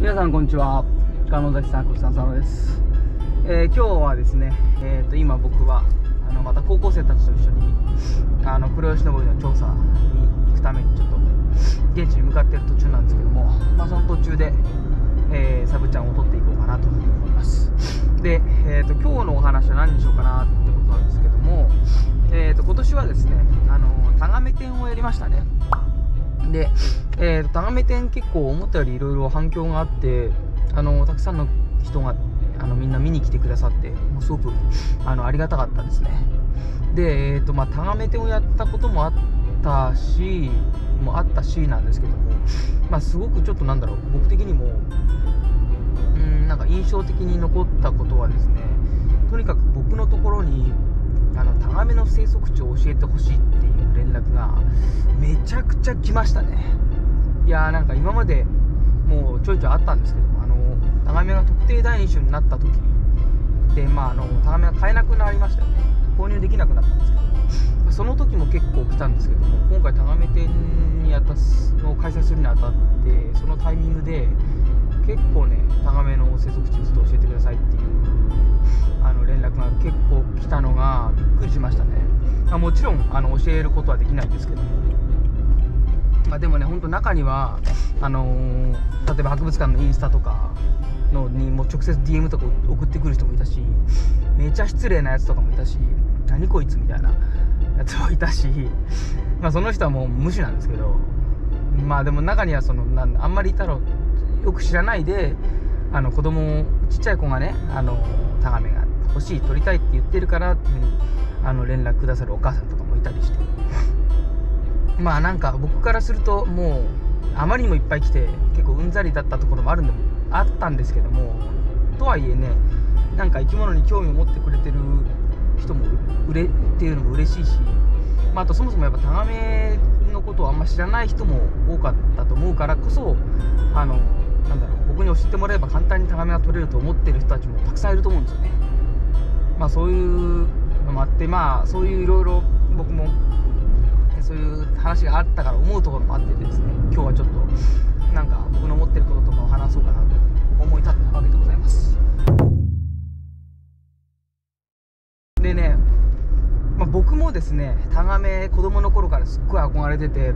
皆さんこんにちは。加納崎さんこさん佐野です、えー今日はですね、えー、と今僕はあのまた高校生たちと一緒にあの黒吉登りの調査に行くためにちょっと現地に向かってる途中なんですけども、まあ、その途中で、えーサブちゃんを撮っていこうかなと思います。で、えー、と今日のお話は何にしようかなってことなんですけども、えー、と今年はですねあのタガメ展をやりましたね。で、えー、とタガメ展結構思ったよりいろいろ反響があってあのたくさんの人があのみんな見に来てくださってもうすごくあのありがたかったですね。で、えーとまあ、タガメ展をやったこともあったしもあったしなんですけども、まあ、すごくちょっとなんだろう僕的にもうんなんか印象的に残ったことはですねとにかく僕のところにあのタガメの生息地を教えてほしいっていう連絡がめちゃくちゃ来ましたね。いやーなんか今までもうちょいちょいあったんですけどあのタガメが特定第二種になった時でまああのタガメが買えなくなりましたよね。購入できなくなったんですけどその時も結構来たんですけども今回タガメ展にあたすの開催するにあたってそのタイミングで結構ねタガメの生息地ちょっと教えてくださいっていうあの連絡が結構来たのがびっくりしましたね、まあ、もちろんあの教えることはできないんですけども、まあ、でもね本当中にはあのー例えば博物館のインスタとかのにも直接 DM とか送ってくる人もいたしめちゃ失礼なやつとかもいたし何こいつみたいなやつもいたしまあその人はもう無視なんですけどまあでも中にはそのなんあんまりいたらよく知らないであの子供ちっちゃい子がねあのタガメが欲しい取りたいって言ってるからっていうふうにあの連絡くださるお母さんとかもいたりして。まあなんか僕からするともうあまりにもいっぱい来て結構うんざりだったところもあるんでもあったんですけどもとはいえねなんか生き物に興味を持ってくれてる人もうれっていうのも嬉しいし、まあ、あとそもそもやっぱタガメのことをあんま知らない人も多かったと思うからこそあのなんだろう僕に教えてもらえば簡単にタガメが取れると思ってる人たちもたくさんいると思うんですよね。まあそういうのもあってまあそういういろ僕もそういう話があったから思うところもあってですね今日はちょっとなんか僕の思ってることとかを話そうかなと思い立ったわけでございます。でね、まあ、僕もですねタガメ子供の頃からすっごい憧れてて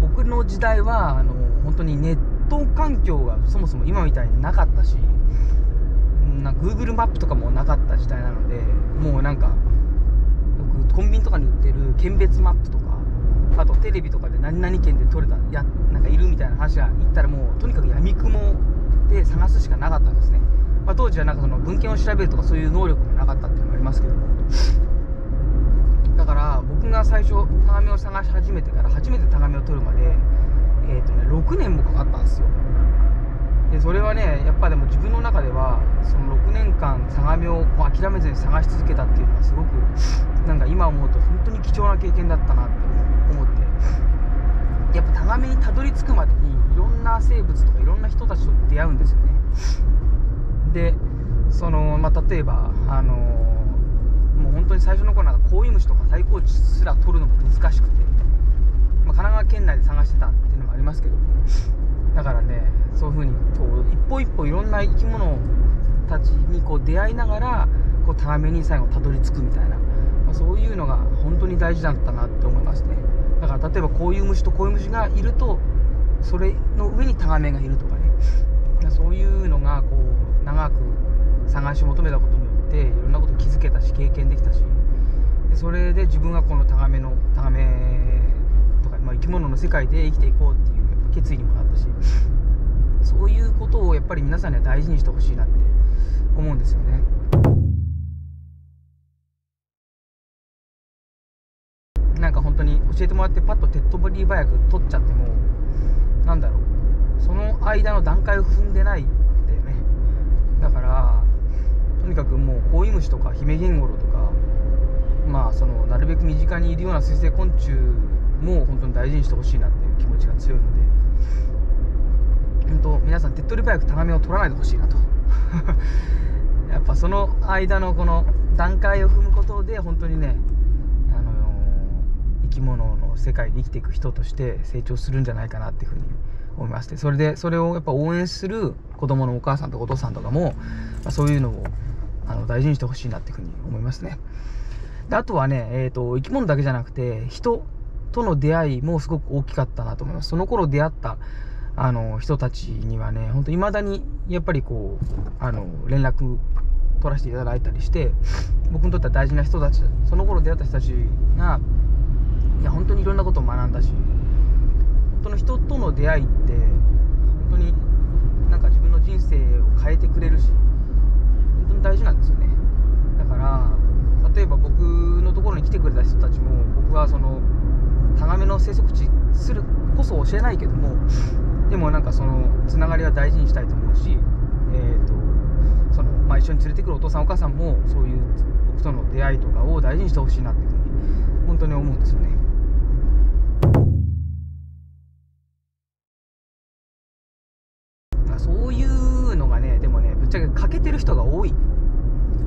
僕の時代はあの本当にネット環境がそもそも今みたいになかったしなんか Google マップとかもなかった時代なのでもうなんかコンビニとかに売ってる県別マップとかあとテレビとかで何々県で撮れたやなんかいるみたいな話が言ったらもうとにかく闇雲で探すしかなかったんですね、まあ、当時はなんかその文献を調べるとかそういう能力もなかったっていうのもありますけど。もだから僕が最初タガメを探し始めてから初めてタガメを取るまでえっ、とね6年もかかったんですよ。でそれはねやっぱでも自分の中ではその6年間相模を諦めずに探し続けたっていうのはすごくなんか今思うと本当に貴重な経験だったなって思って。やっぱタガメにたどり着くまでにいろんな生物とかいろんな人たちと出会うんですよね。でその、まあ、例えばあのもう本当に最初の頃なんかコウイムシとかタイコウチすら取るのも難しくて、まあ、神奈川県内で探してたっていうのもありますけどだからねそういう風にこう一歩一歩いろんな生き物たちにこう出会いながらこうタガメに最後たどり着くみたいな、まあ、そういうのが本当に大事だったなって思いますねだから例えばこういう虫とこういう虫がいるとそれの上にタガメがいるとかね。そういうのがこう長く探し求めたことによっていろんなこと気づけたし経験できたし。でそれで自分はこのタガメのタガメとか、まあ、生き物の世界で生きていこうっていう決意にもなったし そういうことをやっぱり皆さんには大事にしてほしいなって思うんですよね。なんか本当に教えてもらってパッとテッドボリーバイク取っちゃってもなんだろう。その間の段階を踏んでないんだよね。だからとにかくもうコウイムシとかヒメゲンゴロウとかまあそのなるべく身近にいるような水生昆虫も本当に大事にしてほしいなっていう気持ちが強いので本当皆さん手っ取り早くタガメを取らないでほしいなと。やっぱその間のこの段階を踏むことで本当にねあの生き物の世界で生きていく人として成長するんじゃないかなっていうふうに思いますでそれでそれをやっぱ応援する子供のお母さんとかお父さんとかも、まあ、そういうのをあの大事にしてほしいなっていうふうに思いますね。であとはね、えーと、生き物だけじゃなくて人。との出会いもすごく大きかったなと思います。その頃出会ったあの人たちにはね本当未だにやっぱりこうあの連絡取らせていただいたりして僕にとっては大事な人たちその頃出会った人たちがいや本当にいろんなことを学んだし本当の人との出会いって本当になんか自分の人生を変えてくれるし本当に大事なんですよね。だから例えば僕のところに来てくれた人たちも僕はそのタガメの生息地するこそ教えないけどもでもなんかそのつながりは大事にしたいと思うし、えーとそのまあ、一緒に連れてくるお父さんお母さんもそういう僕との出会いとかを大事にしてほしいなっていうふうに本当に思うんですよね。そういうのがねでもねぶっちゃけ欠けてる人が多い。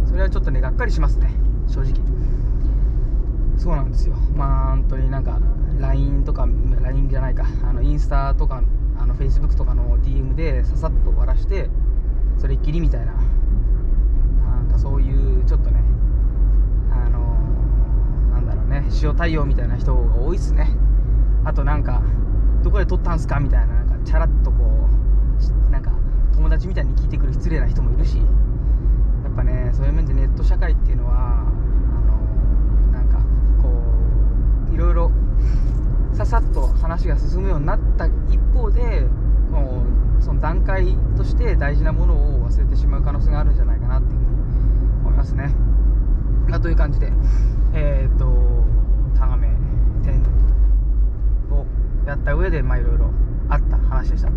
それはちょっとねがっかりしますね。正直。そうなんですよ。まあ本当になんか LINE とか LINE じゃないか。あのインスタとかあの Facebook とかの DM でささっと終わらしてそれっきりみたいな。なんかそういうちょっとねあのー、なんだろうね。塩対応みたいな人が多いっすね。あとなんかどこで撮ったんすかみたいな。なんかチャラッとこうなんか友達みたいに聞いてくる失礼な人もいるし。やっぱねそういう面でネット社会っていうのはいろいろささっとが進むようになった一方でその段階として大事なものを忘れてしまう可能性があるんじゃないかなっていうふうに思いますね。まあ、という感じで、えっ、ー、と、タガメ展をやった上で、まあいろいろあった話でした。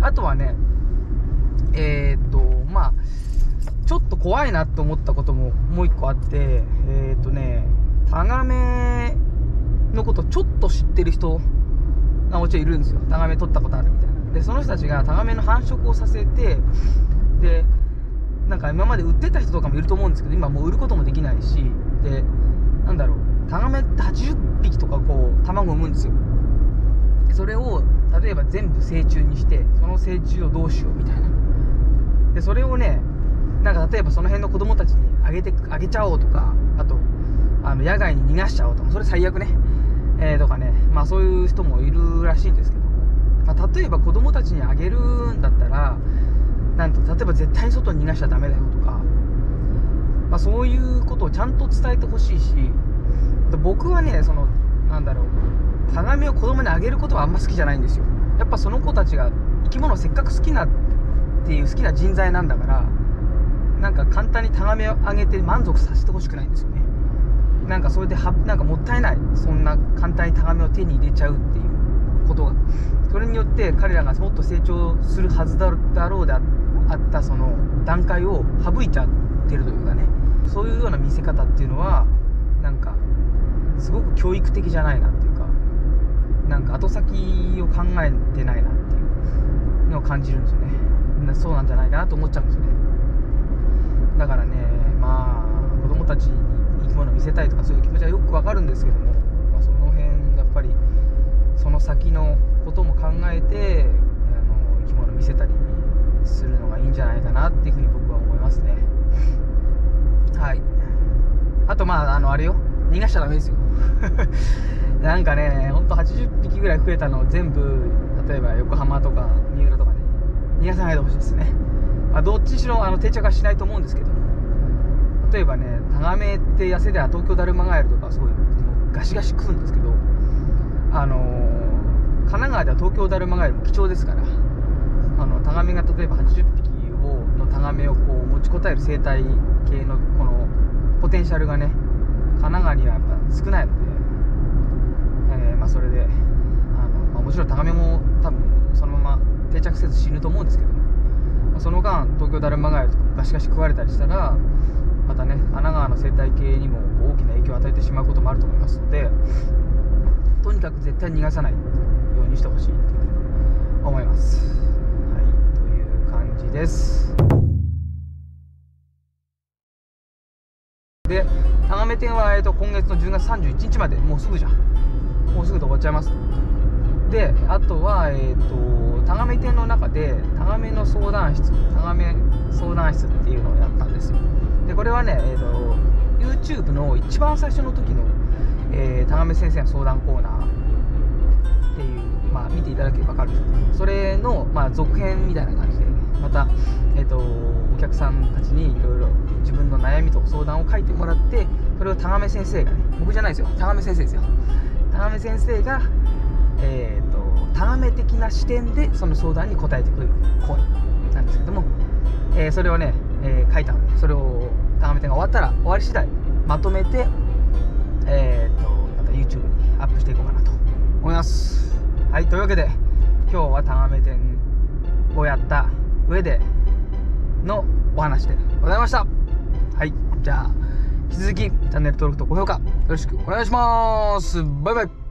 あとはね、えっ、ー、と、まあ、ちょっと怖いなと思ったことももう一個あって、えっ、ー、とね、タガメのことちょっと知ってる人がもちろんいるんですよ。タガメ取ったことあるみたいな。で、その人たちがタガメの繁殖をさせて、で、なんか今まで売ってた人とかもいると思うんですけど、今もう売ることもできないし、で、なんだろう、タガメって80匹とかこう、卵を産むんですよ。それを、例えば全部成虫にして、その成虫をどうしようみたいな。で、それをね、なんか例えばその辺の子供たちにあげてあげちゃおうとかあとあの野外に逃がしちゃおうとそれ最悪ね、えー、とかね。まあそういう人もいるらしいんですけどまあ、例えば子供たちにあげるんだったらなんと例えば絶対に外に逃がしちゃダメだよとか、まあ、そういうことをちゃんと伝えてほしいし僕はねそのなんだろう。鏡を子供にあげることはあんま好きじゃないんですよ。やっぱその子たちが生き物せっかく好きなっていう好きな人材なんだからなんか簡単にタガメをあげて満足させてほしくないんですよね。なんかそれではなんかもったいない。そんな簡単にタガメを手に入れちゃうっていうことが。それによって彼らがもっと成長するはずだろうであったその段階を省いちゃってるというかね。そういうような見せ方っていうのはなんかすごく教育的じゃないなっていうかなんか後先を考えてないなっていうのを感じるんですよね。そうなんじゃないかなと思っちゃうんですよね。だからねまあ子供たちに生き物を見せたいとかそういう気持ちはよくわかるんですけども、まあ、その辺やっぱりその先のことも考えてあの生き物見せたりするのがいいんじゃないかなっていうふうに僕は思いますね。はい。あとまああのあれよ。逃がしちゃダメですよ。なんかねほんと80匹ぐらい増えたのを全部例えば横浜とか三浦とかに逃がさないでほしいですね。まあ、どっちしろあの定着はしないと思うんですけど例えばねタガメって痩せでは東京だるまガエルとかすごいガシガシ食うんですけどあのー、神奈川では東京だるまガエルも貴重ですからあのタガメが例えば80匹をのタガメをこう持ちこたえる生態系のこのポテンシャルがね神奈川にはやっぱ少ないので、えー、まあ、それであの、まあ、もちろんタガメも多分そのまま定着せず死ぬと思うんですけどその間東京だるまガエルとかガシガシ食われたりしたらたね神奈川の生態系にも大きな影響を与えてしまうこともあると思いますのでとにかく絶対逃がさないようにしてほしいというふうに思います。はいという感じです。でタガメ店は、えー、と今月の10月31日までもうすぐじゃん。もうすぐで終わっちゃいます。であとはえっ、とタガメ店の中でタガメの相談室タガメ相談室っていうのをやったんですよ。でこれはね、えーと、YouTube の一番最初の時の、えー、タガメ先生の相談コーナーっていうまあ見ていただければ分かるそれの、まあ、続編みたいな感じでまた、えーと、お客さんたちにいろいろ自分の悩みと相談を書いてもらってそれをタガメ先生がね僕じゃないですよ。タガメ先生ですよ。タガメ先生がえーと、タガメ的な視点でその相談に答えてくる声なんですけども、えー、それをね、えー、書いたのでそれをタガメ展が終わったら終わり次第まとめて、えーと、また YouTube にアップしていこうかなと思います。はいというわけで今日はタガメ展をやった上でのお話でございました。はいじゃあ引き続きチャンネル登録と高評価よろしくお願いします。バイバイ。